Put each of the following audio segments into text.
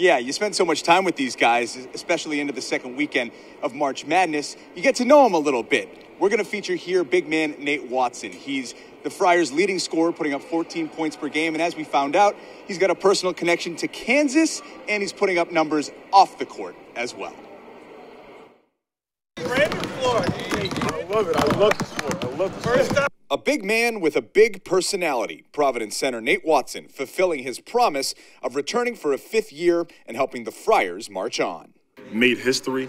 Yeah, you spend so much time with these guys, especially into the second weekend of March Madness, you get to know them a little bit. We're going to feature here big man Nate Watson. He's the Friars' leading scorer, putting up 14 points per game. And as we found out, he's got a personal connection to Kansas, and he's putting up numbers off the court as well. Brandon Floyd. I love it. I love the sport. I love the First time. A big man with a big personality, Providence center Nate Watson fulfilling his promise of returning for a fifth year and helping the Friars march on. Made history.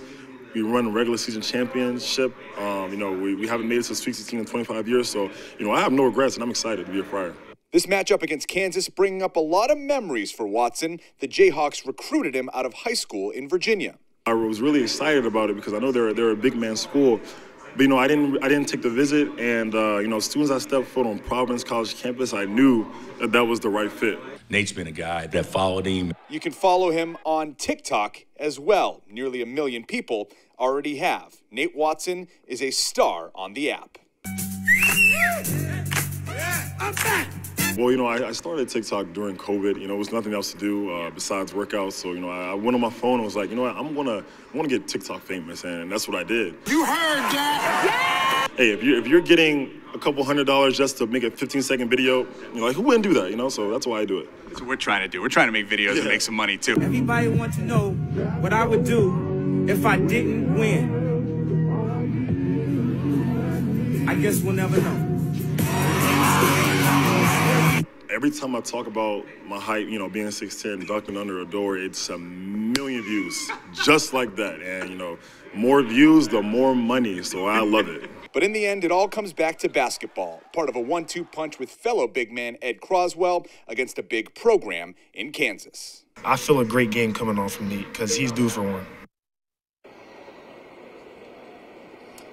We run a regular season championship. Um, you know, we, we haven't made it to Sweet 16 in 25 years, so you know I have no regrets, and I'm excited to be a Friar. This matchup against Kansas bringing up a lot of memories for Watson. The Jayhawks recruited him out of high school in Virginia. I was really excited about it because I know they're they're a big man school, but you know, I didn't I didn't take the visit, and uh, you know, as soon as I stepped foot on Providence College campus, I knew that that was the right fit. Nate's been a guy that followed him. You can follow him on TikTok as well. Nearly a million people already have. Nate Watson is a star on the app. Yeah, I'm back. Well, you know, I, I, started TikTok during COVID. You know, it was nothing else to do uh, besides workouts. So, you know, I, I, went on my phone and was like, you know what, I'm gonna, I want to get TikTok famous, and that's what I did. You heard that? Yeah. Hey, if you're if you're getting a couple hundred dollars just to make a 15 second video, you're like who wouldn't do that? You know, so that's why I do it. That's what we're trying to do. We're trying to make videos yeah. and make some money too. Everybody wants to know what I would do if I didn't win. I guess we'll never know every time I talk about my height, you know, being 6'10, ducking under a door, it's a million views, just like that. And, you know, more views, the more money. So I love it. But in the end, it all comes back to basketball, part of a one two punch with fellow big man Ed Croswell against a big program in Kansas. I feel a great game coming on from Nate because he's due for one.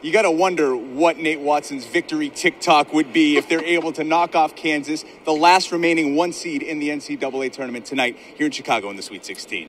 you got to wonder what Nate Watson's victory TikTok would be if they're able to knock off Kansas, the last remaining one seed in the NCAA tournament tonight here in Chicago in the Sweet 16.